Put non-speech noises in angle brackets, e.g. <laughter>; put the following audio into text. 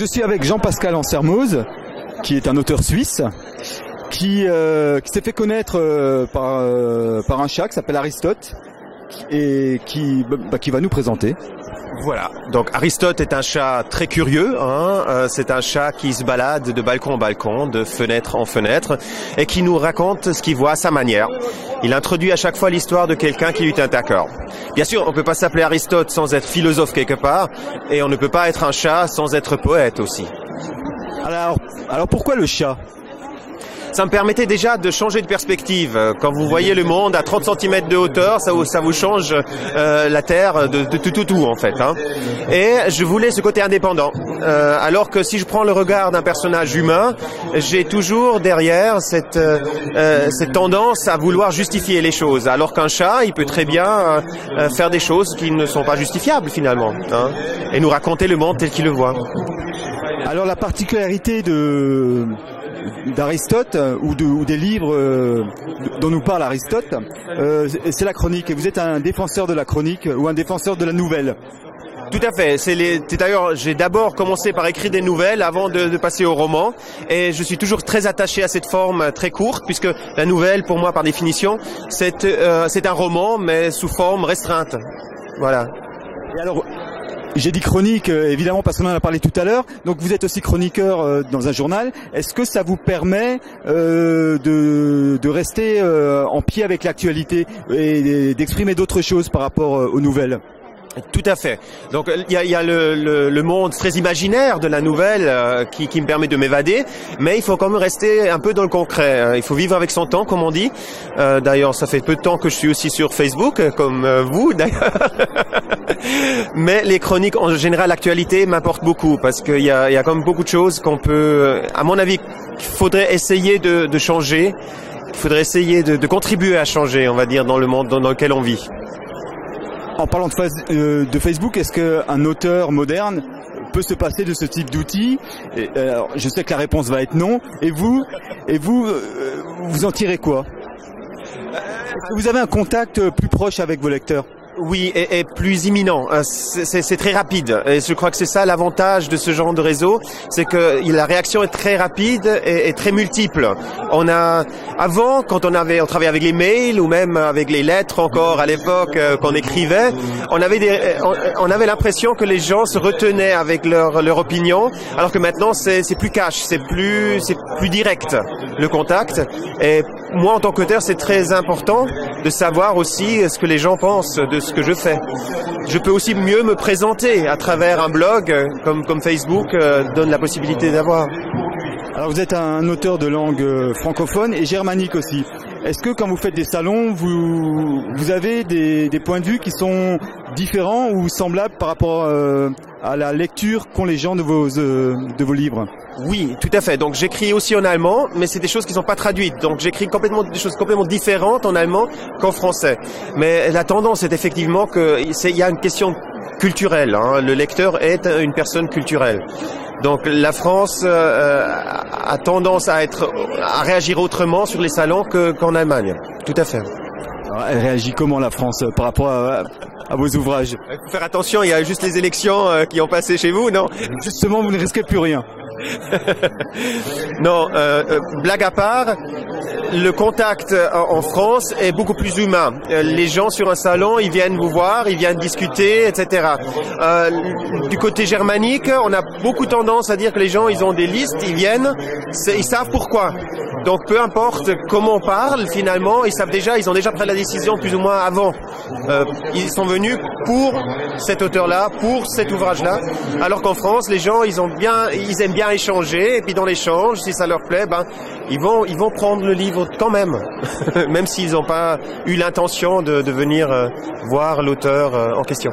Je suis avec Jean-Pascal Ansermoz, qui est un auteur suisse, qui, euh, s'est fait connaître euh, par, euh, par un chat qui s'appelle Aristote, et qui, bah, qui va nous présenter. Voilà. Donc Aristote est un chat très curieux. Hein. Euh, c'est un chat qui se balade de balcon en balcon, de fenêtre en fenêtre, et qui nous raconte ce qu'il voit à sa manière. Il introduit à chaque fois l'histoire de quelqu'un qui lui tient à cœur. Bien sûr, on ne peut pas s'appeler Aristote sans être philosophe quelque part, et on ne peut pas être un chat sans être poète aussi. Alors, alors pourquoi le chat? Ça me permettait déjà de changer de perspective. Quand vous voyez le monde à 30 cm de hauteur, ça vous, ça vous change euh, la Terre de, tout, tout, tout en fait. Hein. Et je voulais ce côté indépendant. Euh, alors que si je prends le regard d'un personnage humain, j'ai toujours derrière cette, euh, cette tendance à vouloir justifier les choses. Alors qu'un chat, il peut très bien euh, faire des choses qui ne sont pas justifiables finalement. Hein, et nous raconter le monde tel qu'il le voit. Alors la particularité de d'Aristote euh, ou, de, ou, des livres euh, dont nous parle Aristote, euh, c'est la chronique. Et vous êtes un défenseur de la chronique ou un défenseur de la nouvelle? Tout à fait. C'est les. D'ailleurs, j'ai d'abord commencé par écrire des nouvelles avant de, de, passer au roman, et je suis toujours très attaché à cette forme très courte, puisque la nouvelle, pour moi, par définition, c'est euh, un roman, mais sous forme restreinte. Voilà. Et alors, j'ai dit chronique, euh, évidemment, parce qu'on en a parlé tout à l'heure. Donc, vous êtes aussi chroniqueur euh, dans un journal. Est-ce que ça vous permet euh, de, rester en pied avec l'actualité et d'exprimer d'autres choses par rapport aux nouvelles? Tout à fait. Donc il y a, y a le, le, le, monde très imaginaire de la nouvelle euh, qui, qui, me permet de m'évader, mais il faut quand même rester un peu dans le concret. Hein. Il faut vivre avec son temps, comme on dit. Euh, d'ailleurs, ça fait peu de temps que je suis aussi sur Facebook, comme euh, vous <laughs> d'ailleurs. mais les chroniques, en général, l'actualité m'apporte beaucoup parce qu'il y a, y a quand même beaucoup de choses qu'on peut, à mon avis, qu'il faudrait essayer de, de changer. Il faudrait essayer de, de, contribuer à changer, on va dire, dans le monde dans lequel on vit. En parlant de, euh, Facebook, est-ce qu'un auteur moderne peut se passer de ce type d'outils euh, Je sais que la réponse va être non. Et vous, et vous, euh, vous en tirez quoi? Vous avez un contact plus proche avec vos lecteurs? Oui, et, et, plus imminent. C'est très rapide. Et je crois que c'est ça l'avantage de ce genre de réseau, c'est que la réaction est très rapide et, et, très multiple. On a, avant, quand on avait, on travaillait avec les mails ou même avec les lettres encore à l'époque euh, qu'on écrivait, on avait des, on, on avait l'impression que les gens se retenaient avec leur leur opinion, alors que maintenant c'est plus cash, c'est plus c'est plus direct le contact. Et moi, en tant qu'auteur, c'est très important de savoir aussi ce que les gens pensent de ce que je fais. Je peux aussi mieux me présenter à travers un blog comme, comme Facebook euh, donne la possibilité d'avoir. Alors vous êtes un auteur de langue euh, francophone et germanique aussi. Est-ce que quand vous faites des salons, vous, vous avez des, des points de vue qui sont différents ou semblables par rapport euh, à la lecture qu'ont les gens de vos, euh, de vos livres? Oui, tout à fait. Donc j'écris aussi en allemand, mais c'est des choses qui ne sont pas traduites. Donc j'écris complètement des choses complètement différentes en allemand qu'en français. Mais la tendance est effectivement qu'il y a une question culturelle. Hein. Le lecteur est une personne culturelle. Donc la France euh, a tendance à être à réagir autrement sur les salons qu'en qu Allemagne. Tout à fait. Alors, elle réagit comment la France par rapport à, à vos ouvrages? Il faut faire attention, il y a juste les élections euh, qui ont passé chez vous, non? Justement, vous ne risquez plus rien. Non, euh, euh, blague à part, le contact en France est beaucoup plus humain. Les gens sur un salon, ils viennent vous voir, ils viennent discuter, etc. Euh, du côté germanique, on a beaucoup tendance à dire que les gens, ils ont des listes, ils viennent, ils savent pourquoi. Donc peu importe comment on parle, finalement, ils savent déjà, ils ont déjà pris la décision plus ou moins avant. Euh, ils sont venus pour cet auteur-là, pour cet ouvrage-là. Alors qu'en France, les gens, ils ont bien, ils aiment bien échanger, et puis dans l'échange, si ça leur plaît, ben ils vont, ils vont prendre le quand même, <laughs> même s'ils n'ont pas eu l'intention de, de, venir euh, voir l'auteur euh, en question.